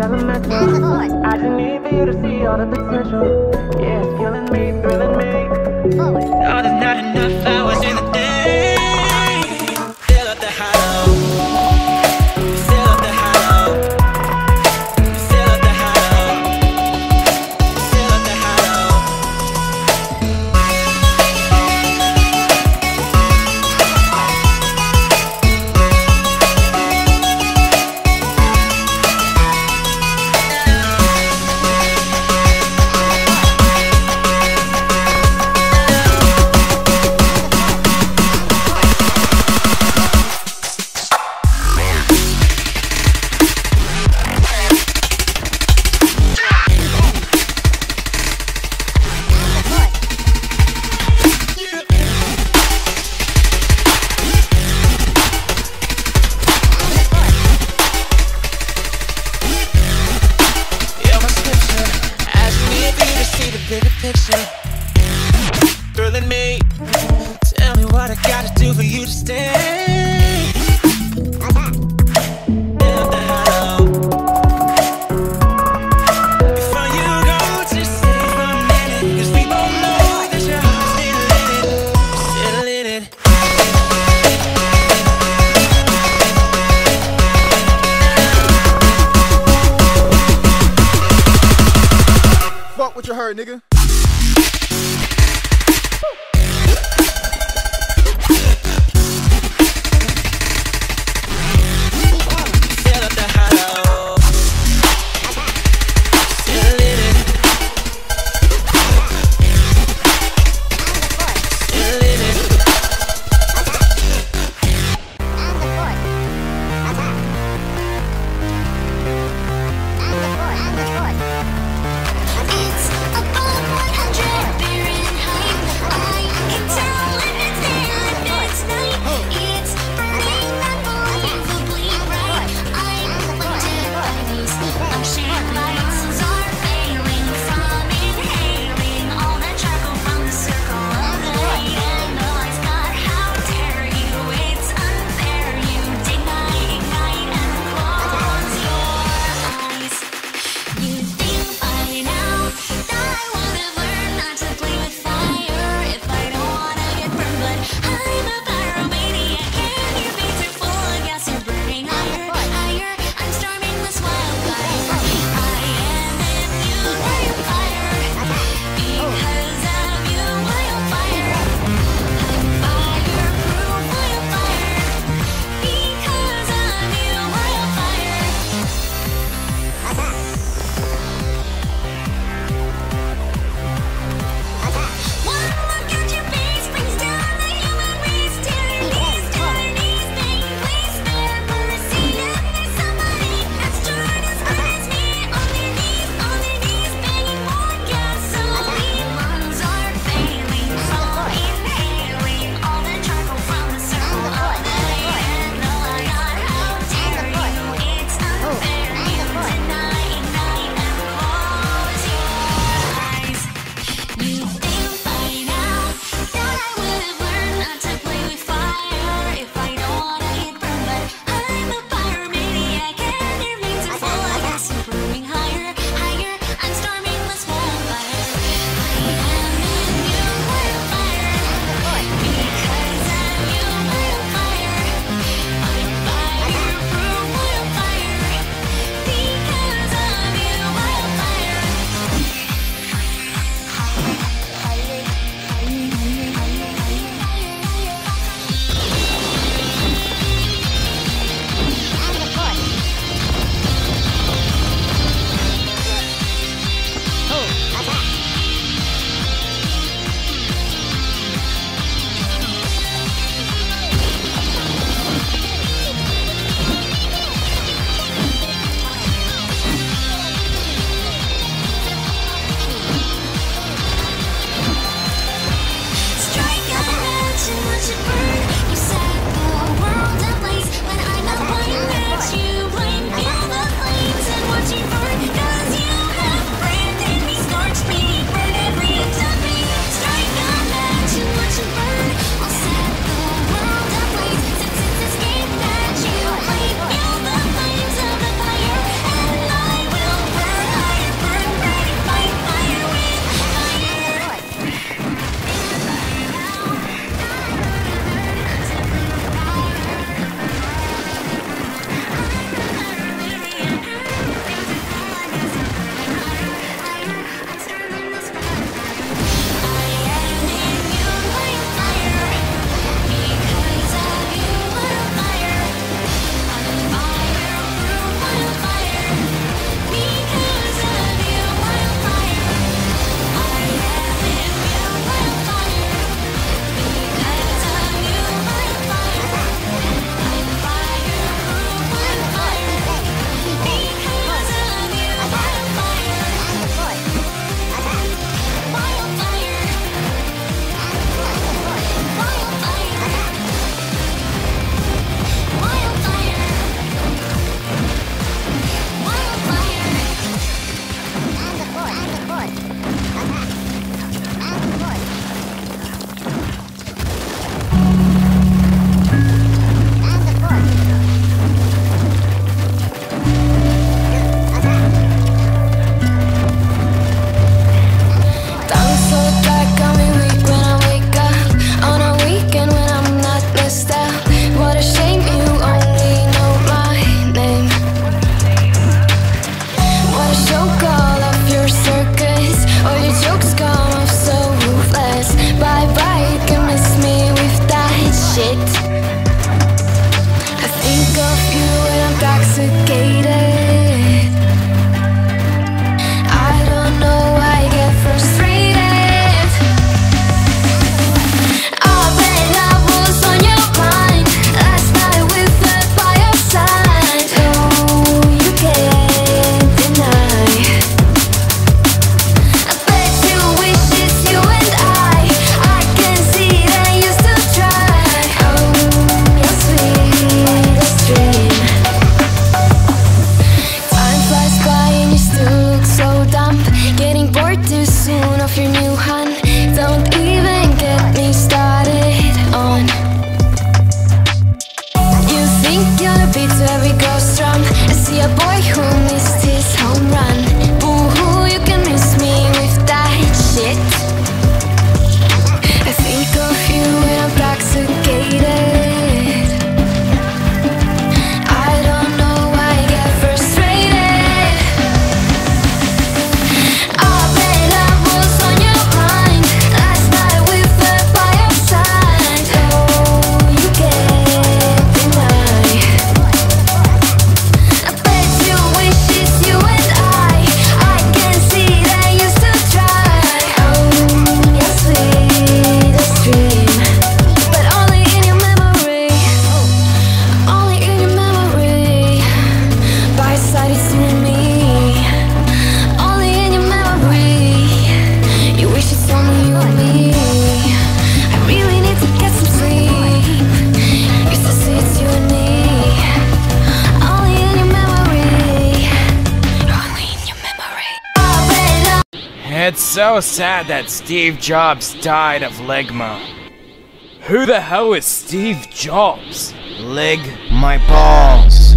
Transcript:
telemental. I just need for you to see all the potential. Yeah, it's killing me, thrilling me. Forward. you heard, nigga. It's so sad that Steve Jobs died of Ligma. Who the hell is Steve Jobs? Lig my balls.